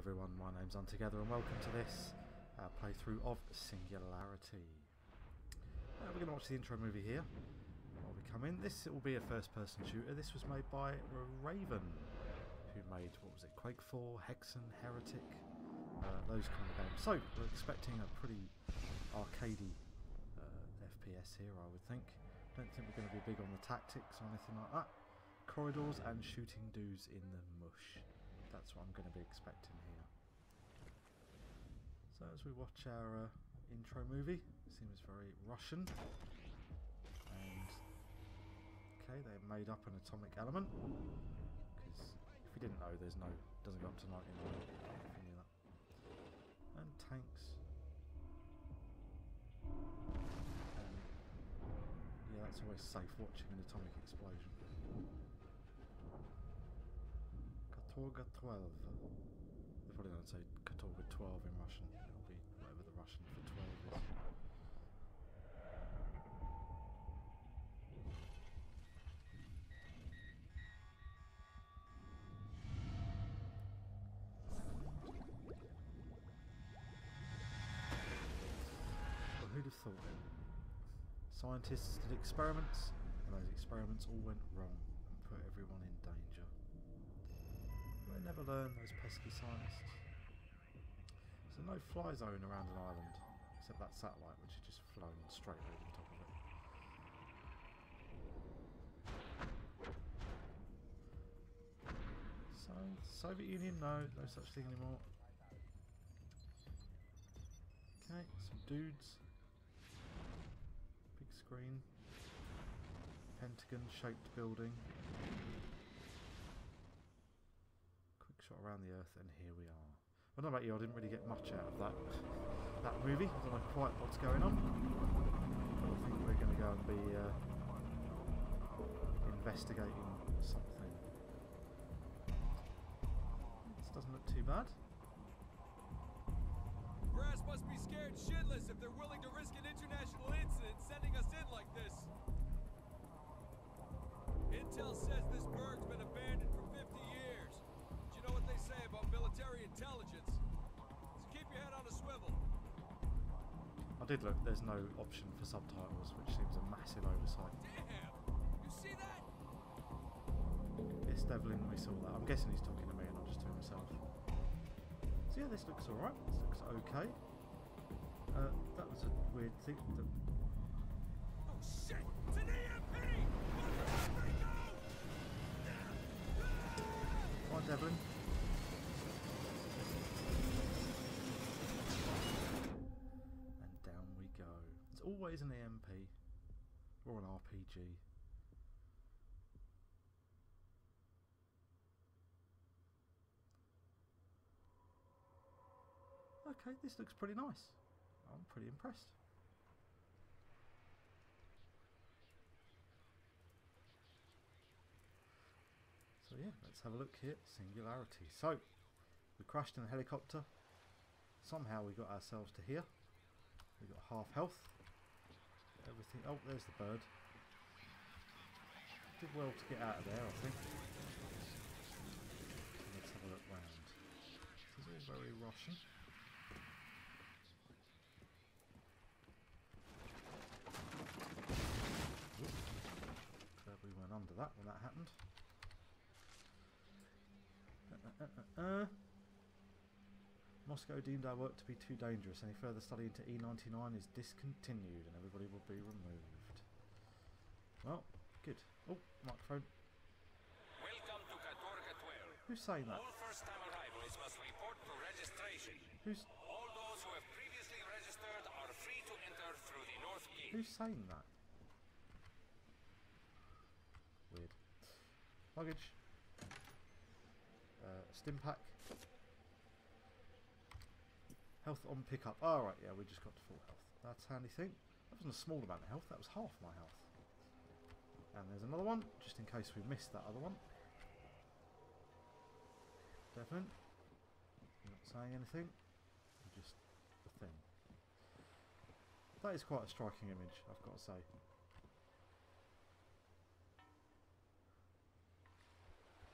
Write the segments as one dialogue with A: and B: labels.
A: everyone, my name's Untogether and welcome to this uh, playthrough of Singularity. Uh, we're going to watch the intro movie here while we come in. This will be a first person shooter. This was made by Raven, who made, what was it, Quake 4, Hexen, Heretic, uh, those kind of games. So, we're expecting a pretty arcadey uh, FPS here, I would think. Don't think we're going to be big on the tactics or anything like that. Corridors and shooting dudes in the mush. That's what I'm going to be expecting. So as we watch our uh, intro movie, it seems very Russian. And okay, they made up an atomic element. Because if you didn't know, there's no doesn't go up to 99. If you knew that. And tanks. Yeah, that's always safe watching an atomic explosion. Katorga 12. They probably don't say Katorga 12 in Russian. Russian for 12 is. Well, who'd have thought it? Scientists did experiments, and those experiments all went wrong and put everyone in danger. They never learn, those pesky scientists. No fly zone around an island, except that satellite which has just flown straight over the top of it. So, Soviet Union, no, no such thing anymore. Okay, some dudes. Big screen. Pentagon shaped building. Quick shot around the earth and here we are. I don't know about you, I didn't really get much out of that that movie. I don't know quite what's going on. I think we're going to go and be uh, investigating something. This doesn't look too bad.
B: Brass must be scared shitless if they're willing to risk an international incident sending us in like this. Intel says this burg's been
A: did look, there's no option for subtitles, which seems a massive oversight.
B: Damn! You see that?
A: Yes, Devlin, we saw that. I'm guessing he's talking to me and not just to himself. So yeah, this looks alright. This looks okay. Uh, that was a weird thing. Always an EMP. Or an RPG. Okay, this looks pretty nice. I'm pretty impressed. So yeah, let's have a look here. Singularity. So, we crashed in a helicopter. Somehow we got ourselves to here. We got half health. Everything. Oh, there's the bird. Did well to get out of there, I think. Let's have a look round. This is all very Russian. Glad we went under that when that happened. Uh, uh, uh, uh. Moscow deemed our work to be too dangerous. Any further study into E99 is discontinued and everybody will be removed. Well, good. Oh, microphone.
C: Welcome to Katorga 12.
A: Who's saying
C: All
A: that?
C: first-time arrivals must report to registration.
A: Who's
C: All those who have previously registered are free to enter through the north gate.
A: who's saying that? Weird. Luggage. Uh, stim pack. Health on pickup. Alright, yeah, we just got to full health. That's handy thing. That wasn't a small amount of health, that was half my health. And there's another one, just in case we missed that other one. You're not saying anything. Just a thing. That is quite a striking image, I've got to say.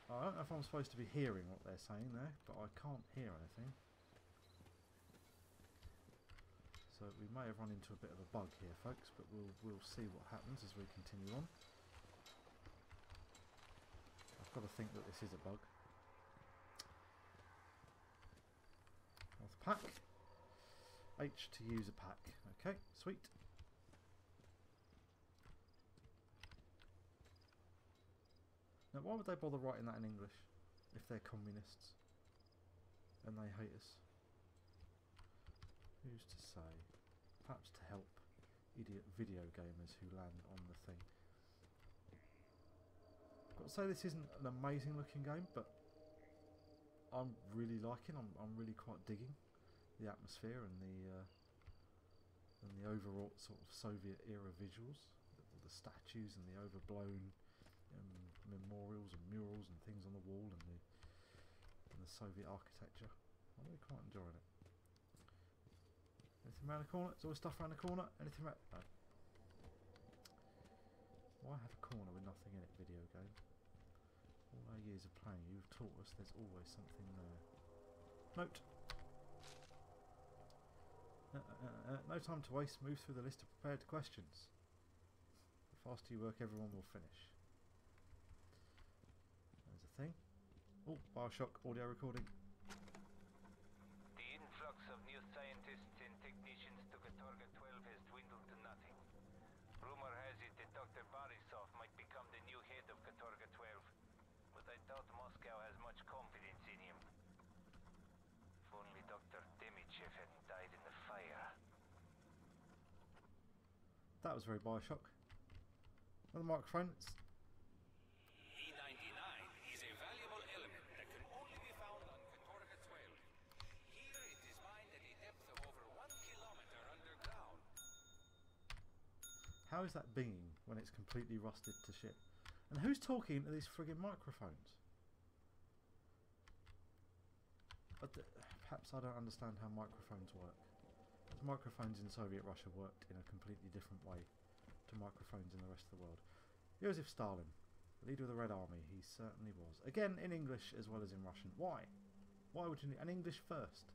A: I don't know if I'm supposed to be hearing what they're saying there, but I can't hear anything. So we may have run into a bit of a bug here, folks, but we'll we'll see what happens as we continue on. I've got to think that this is a bug. Health pack. H to use a pack. Okay, sweet. Now, why would they bother writing that in English if they're communists and they hate us? Who's to say? Perhaps to help idiot video gamers who land on the thing. I've got to say this isn't an amazing looking game, but I'm really liking. I'm I'm really quite digging the atmosphere and the uh, and the overall sort of Soviet era visuals, the, the statues and the overblown um, memorials and murals and things on the wall and the and the Soviet architecture. I'm really quite enjoying it. Anything around the corner? There's always stuff around the corner. Anything around? No. Why have a corner with nothing in it? Video game. All our years of playing, you've taught us there's always something there. Note. Uh, uh, uh, no time to waste. Move through the list of prepared questions. The faster you work, everyone will finish. There's a thing. Oh, Bioshock audio recording.
C: The influx of new scientists and technicians to Katorga 12 has dwindled to nothing. Rumor has it that Dr. Barisov might become the new head of Katorga 12, but I doubt Moscow has much confidence in him. If only Dr. Demichev hadn't died in the fire.
A: That was very Bioshock. Another microphone. It's
C: E99 is a valuable element that can only be found on Katorga 12. Here it is mined at a depth of over one kilometer underground.
A: How is that binging when it's completely rusted to shit? And who's talking to these friggin' microphones? But perhaps I don't understand how microphones work. Microphones in Soviet Russia worked in a completely different in the rest of the world. Joseph Stalin, leader of the Red Army, he certainly was. Again, in English as well as in Russian. Why? Why would you need... And English first.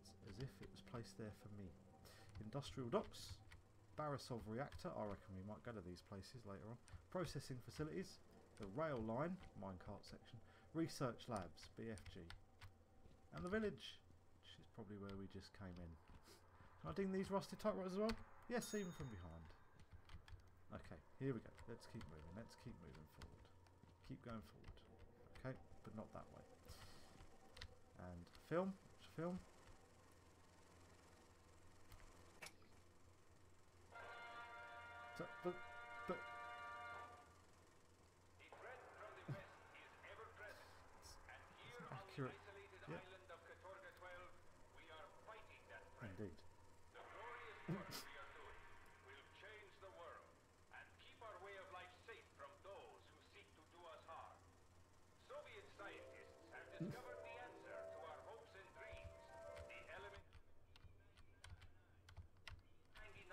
A: It's as if it was placed there for me. Industrial docks, Barisov reactor, I reckon we might go to these places later on. Processing facilities, the rail line, minecart section, research labs, BFG. And the village, which is probably where we just came in. Can I ding these rusty typewriters as well? Yes, even from behind. Okay, here we go. Let's keep moving. Let's keep moving forward. Keep going forward. Okay, but not that way. And film, film. So, but,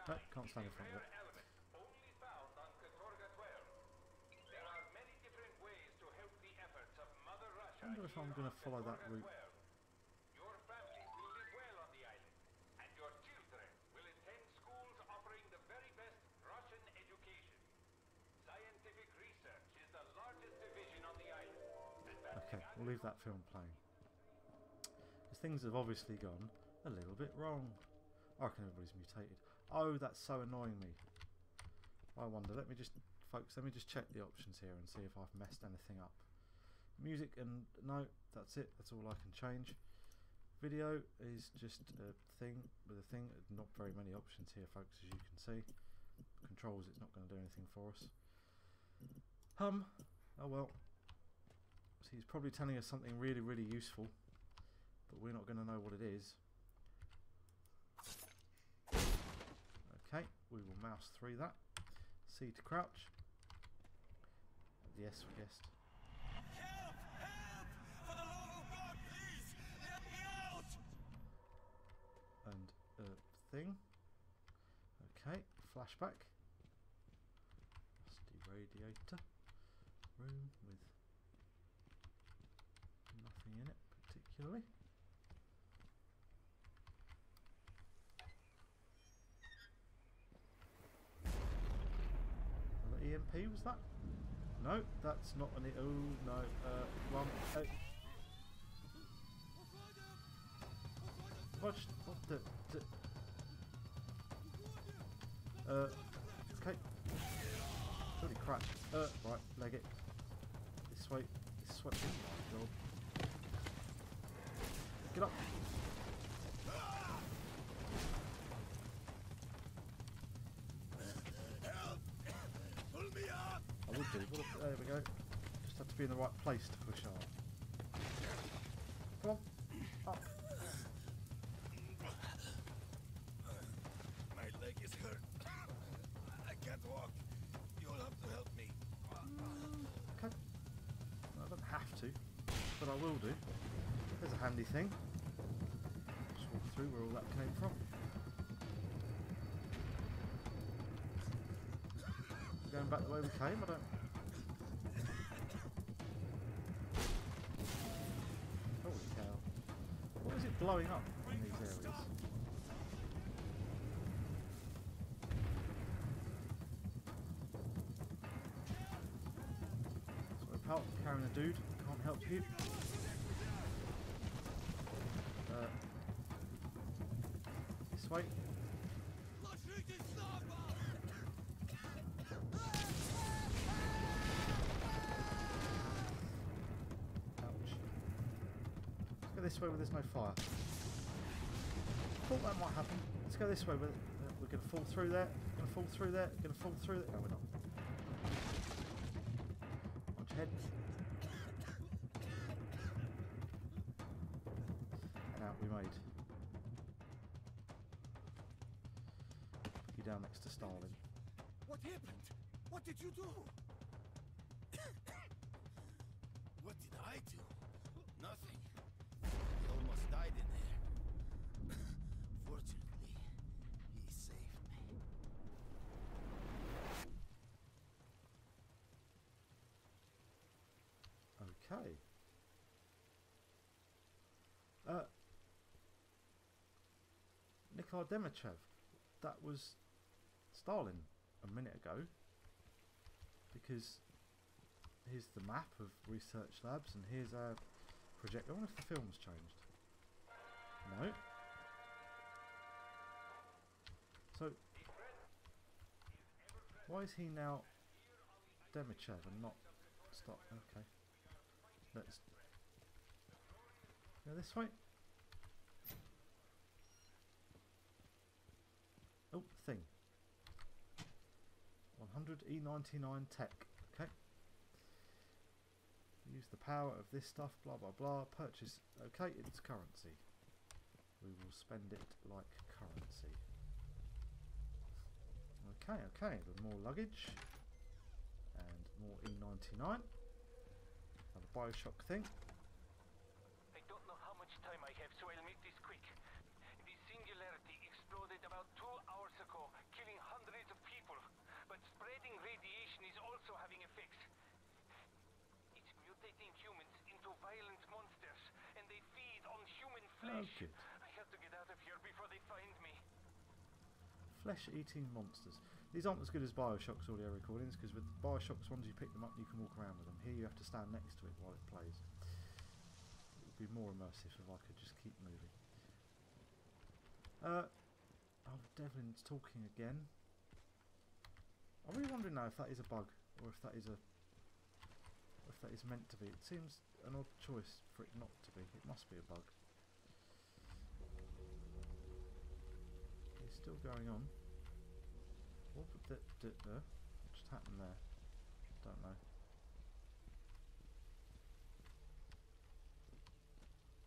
A: No, can't stand in front of it.
C: element only found on Katorga 12. There are many different ways to help the efforts of Mother Russia.
A: I wonder if I'm going to follow that route.
C: Your family will live well on the island, and your children will attend schools offering the very best Russian education. Scientific research is the largest division on the island.
A: Okay, we'll leave that film playing. Because things have obviously gone a little bit wrong. I reckon everybody's mutated. Oh, that's so annoying me. I wonder. Let me just, folks, let me just check the options here and see if I've messed anything up. Music and no, that's it. That's all I can change. Video is just a thing with a thing. Not very many options here, folks, as you can see. Controls, it's not going to do anything for us. Hum. Oh well. So he's probably telling us something really, really useful, but we're not going to know what it is. Okay, we will mouse through that. C to crouch. Yes, we guessed.
B: Help! Help! For the love of God, please! Let me out!
A: And uh, thing. Okay, flashback. Rusty radiator. room with nothing in it particularly. Was that? No, that's not an. Oh no, uh, one. Oh. What? What the? the uh, okay. Holy crap. Uh, right, leg it. This way. This way. Oh my god. Get up.
B: Pull me up!
A: I would do. There we go. Just have to be in the right place to push out. Come on. Up.
B: My leg is hurt. I can't walk. You'll have to help me.
A: Okay. I don't have to, but I will do. There's a handy thing. Just walk through where all that came from. Going back the way we came, I don't. Blowing up in these areas? Sorry, pal, carrying a dude. Can't help you. Uh, this way. This way where there's no fire. Thought that might happen. Let's go this way. Uh, we're going to fall through there. Going to fall through there. Going to fall through there. No, we're not. Okay. Uh, Nikolai Demichev. That was Stalin a minute ago. Because here's the map of research labs, and here's our project. I wonder if the film's changed. No. So, why is he now Demichev and not Stop? Okay. Let's go this way. Oh, thing. 100 E99 tech. Okay. Use the power of this stuff, blah blah blah. Purchase. Okay, it's currency. We will spend it like currency. Okay, okay, with more luggage and more E99. Bioshock thing.
C: I don't know how much time I have, so I'll make this quick. The singularity exploded about two hours ago, killing hundreds of people. But spreading radiation is also having effects. It's mutating humans into violent monsters, and they feed on human flesh.
A: Oh, good.
C: I have to get out of here before they find me.
A: Flesh-eating monsters. These aren't as good as Bioshock's audio recordings because with Bioshock's ones you pick them up and you can walk around with them. Here you have to stand next to it while it plays. It would be more immersive if I could just keep moving. Uh, oh, Devlin's talking again. I'm really wondering now if that is a bug or if that is a if that is meant to be. It seems an odd choice for it not to be. It must be a bug. It's still going on. What would what just happened there? Don't know.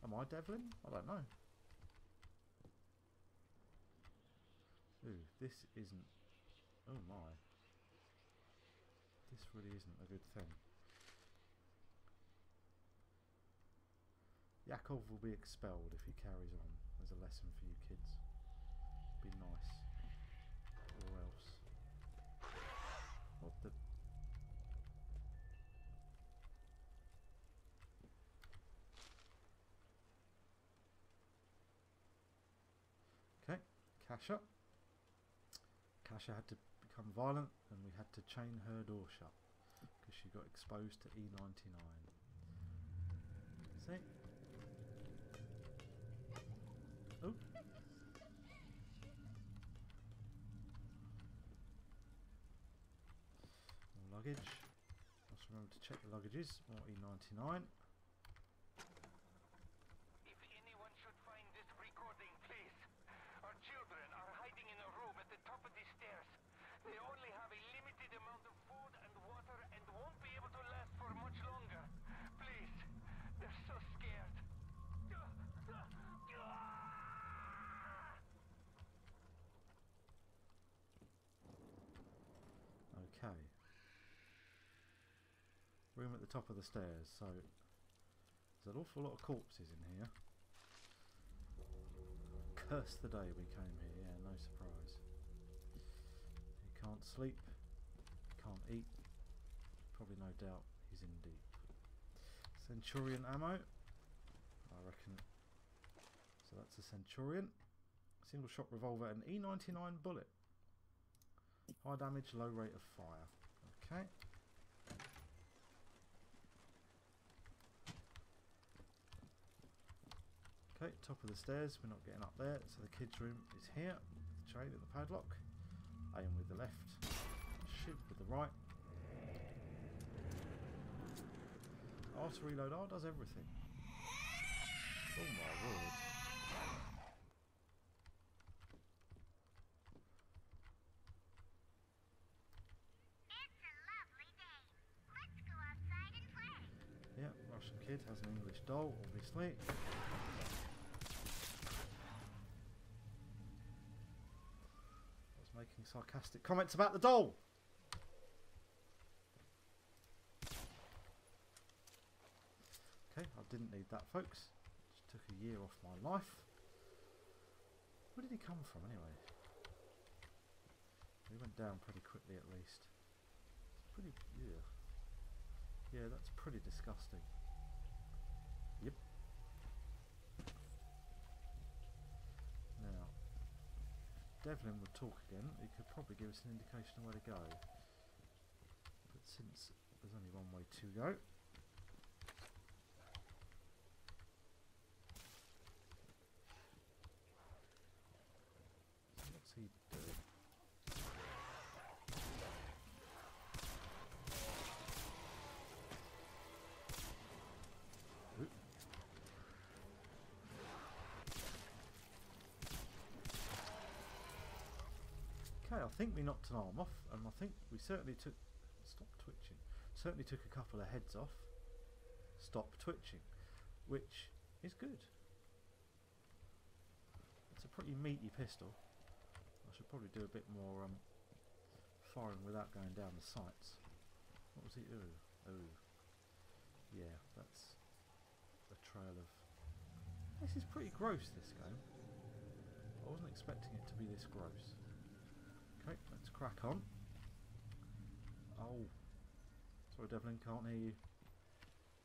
A: Am I Devlin? I don't know. Ooh, this isn't. Oh my. This really isn't a good thing. Yakov will be expelled if he carries on. There's a lesson for you kids. Be nice. Kasha. Kasha had to become violent and we had to chain her door shut because she got exposed to E99. See? Oh. More luggage. Must remember to check the luggages. More E99.
C: If anyone should find this recording, please. Our children are hiding in a room at the top of the stairs. They only have a limited amount of food and water and won't be able to last for much longer. Please. They're so scared.
A: Okay. Room at the top of the stairs, so there's an awful lot of corpses in here. Curse the day we came here, yeah, no surprise. He can't sleep, can't eat, probably no doubt he's in deep. Centurion ammo, I reckon. So that's a Centurion. Single shot revolver and E99 bullet. High damage, low rate of fire. Okay. Okay, top of the stairs. We're not getting up there. So the kids' room is here. The chain and the padlock. Aim with the left. Shoot with the right. R to reload. R does everything. Oh my word.
D: It's a lovely day. Let's go outside and play.
A: Yeah, Russian kid has an English doll, obviously. I was making sarcastic comments about the doll. Okay, I didn't need that, folks. Just took a year off my life. Where did he come from, anyway? He went down pretty quickly, at least. It's pretty. Yeah. Yeah, that's pretty disgusting. Yep. Now, Devlin would talk again. He could probably give us an indication of where to go. But since there's only one way to go. What's he doing? Oop. Okay, I think we knocked an arm off, and I think we certainly took. Stop twitching. Certainly took a couple of heads off. Stop twitching, which is good. It's a pretty meaty pistol. I should probably do a bit more um, firing without going down the sights. What was he? Ooh, ooh. Yeah, that's a trail of. This is pretty gross. This game. I wasn't expecting it to be this gross. Okay, let's crack on. Oh, sorry, Devlin, can't hear you.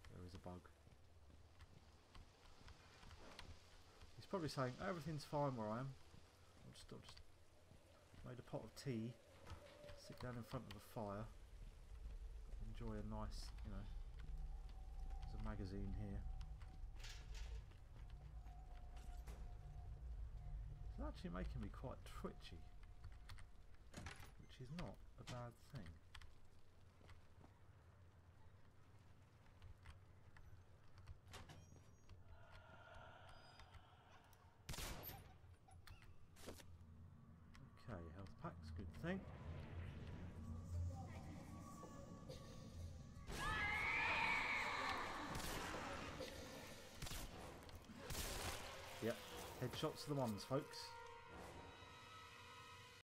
A: There is a bug. He's probably saying everything's fine where I am. I'll just, I'll just made a pot of tea, sit down in front of the fire, enjoy a nice, you know, there's a magazine here. It's actually making me quite twitchy, is not a bad thing. Okay, health packs, good thing. Yep, headshots are the ones, folks.